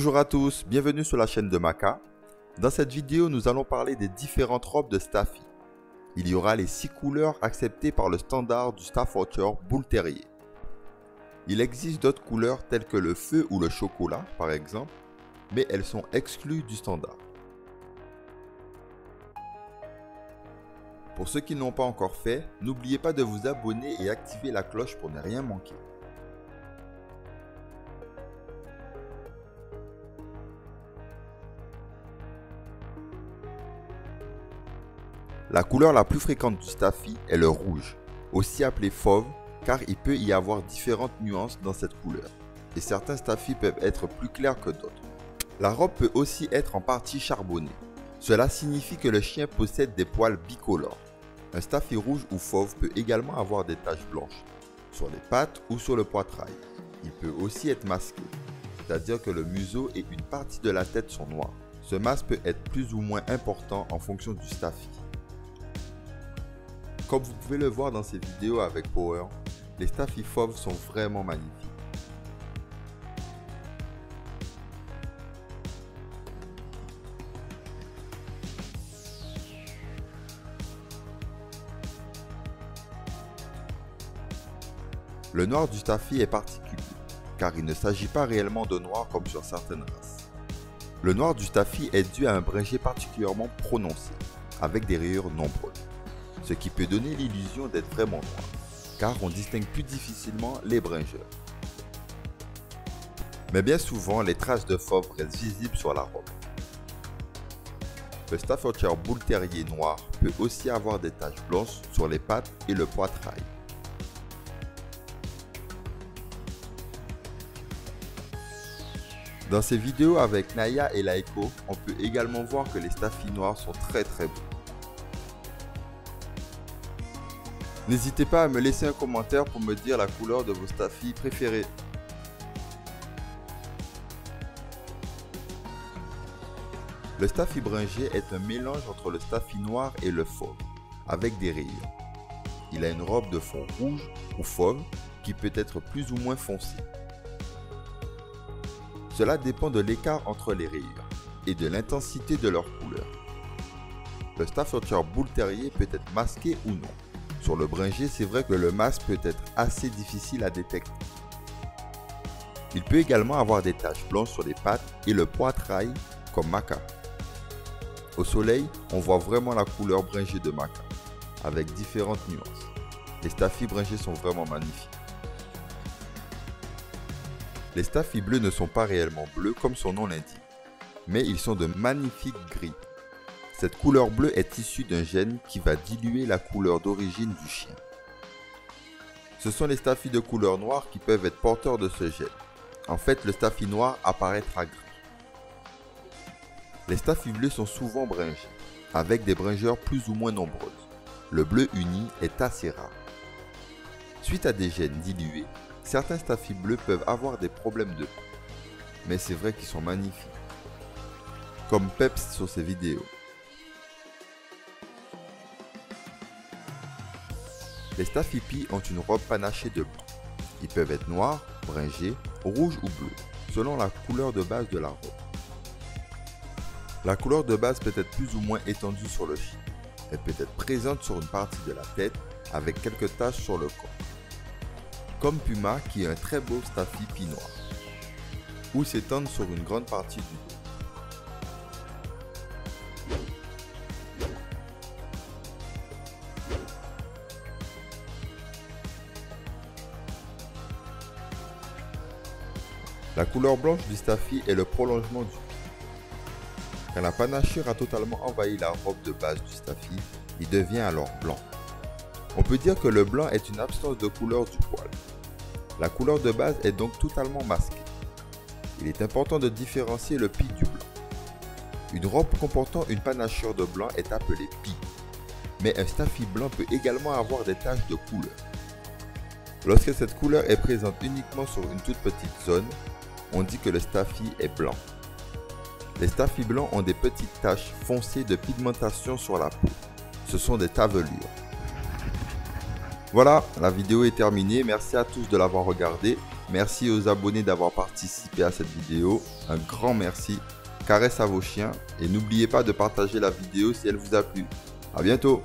Bonjour à tous, bienvenue sur la chaîne de Maca. Dans cette vidéo, nous allons parler des différentes robes de Staffy. Il y aura les 6 couleurs acceptées par le standard du Staffordshire Bull Terrier. Il existe d'autres couleurs telles que le feu ou le chocolat par exemple, mais elles sont exclues du standard. Pour ceux qui n'ont pas encore fait, n'oubliez pas de vous abonner et activer la cloche pour ne rien manquer. La couleur la plus fréquente du Staffy est le rouge, aussi appelé fauve car il peut y avoir différentes nuances dans cette couleur, et certains Staffy peuvent être plus clairs que d'autres. La robe peut aussi être en partie charbonnée. Cela signifie que le chien possède des poils bicolores. Un Staffy rouge ou fauve peut également avoir des taches blanches, sur les pattes ou sur le poitrail. Il peut aussi être masqué, c'est-à-dire que le museau et une partie de la tête sont noirs. Ce masque peut être plus ou moins important en fonction du Staffy. Comme vous pouvez le voir dans ces vidéos avec Power, les Staffy fauves sont vraiment magnifiques. Le noir du Staffy est particulier, car il ne s'agit pas réellement de noir comme sur certaines races. Le noir du Staffy est dû à un bringé particulièrement prononcé, avec des rayures nombreuses ce qui peut donner l'illusion d'être vraiment noir, car on distingue plus difficilement les bringeurs. Mais bien souvent, les traces de fauve restent visibles sur la robe. Le Staffordshire Bull Terrier noir peut aussi avoir des taches blanches sur les pattes et le poitrail. Dans ces vidéos avec Naya et Laiko, on peut également voir que les Staffy noirs sont très très beaux. N'hésitez pas à me laisser un commentaire pour me dire la couleur de vos staffy préférés. Le staffy bringé est un mélange entre le staffy noir et le fauve, avec des rayures. Il a une robe de fond rouge ou fauve qui peut être plus ou moins foncée. Cela dépend de l'écart entre les rayures et de l'intensité de leur couleur. Le Staffordshire Bull Terrier peut être masqué ou non. Sur le bringé, c'est vrai que le masque peut être assez difficile à détecter. Il peut également avoir des taches blanches sur les pattes et le poitrail comme Maca. Au soleil, on voit vraiment la couleur bringée de Maca, avec différentes nuances. Les staffy bringés sont vraiment magnifiques. Les staffy bleus ne sont pas réellement bleus comme son nom l'indique, mais ils sont de magnifiques gris cette couleur bleue est issue d'un gène qui va diluer la couleur d'origine du chien. Ce sont les staffy de couleur noire qui peuvent être porteurs de ce gène. En fait, le staffy noir apparaîtra gris. Les staffy bleus sont souvent bringés, avec des bringeurs plus ou moins nombreuses. Le bleu uni est assez rare. Suite à des gènes dilués, certains staffy bleus peuvent avoir des problèmes de peau. Mais c'est vrai qu'ils sont magnifiques. Comme Peps sur ses vidéos. Les Staffy ont une robe panachée de blanc. Ils peuvent être noirs, bringés, rouges ou bleus, selon la couleur de base de la robe. La couleur de base peut être plus ou moins étendue sur le chien. Elle peut être présente sur une partie de la tête avec quelques taches sur le corps. Comme Puma qui est un très beau Staffy noir. Ou s'étendre sur une grande partie du dos. La couleur blanche du staffy est le prolongement du pied. Quand la panachure a totalement envahi la robe de base du staffy, il devient alors blanc. On peut dire que le blanc est une absence de couleur du poil. La couleur de base est donc totalement masquée. Il est important de différencier le pis du blanc. Une robe comportant une panachure de blanc est appelée pie, mais un staffy blanc peut également avoir des taches de couleur. Lorsque cette couleur est présente uniquement sur une toute petite zone, on dit que le staffy est blanc. Les staffy blancs ont des petites taches foncées de pigmentation sur la peau. Ce sont des tavelures. Voilà, la vidéo est terminée. Merci à tous de l'avoir regardé. Merci aux abonnés d'avoir participé à cette vidéo. Un grand merci. Caresse à vos chiens et n'oubliez pas de partager la vidéo si elle vous a plu. A bientôt